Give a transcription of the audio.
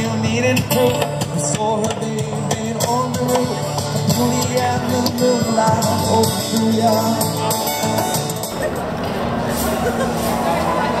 you needed help. I saw her baby on the roof. Beauty and the moonlight, oh, yeah.